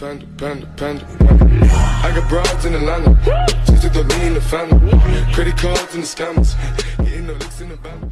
Panda, panda, panda, panda. I got broads in Atlanta. Just took the lean in the family. Credit cards and the scammers. Getting the licks in the bank.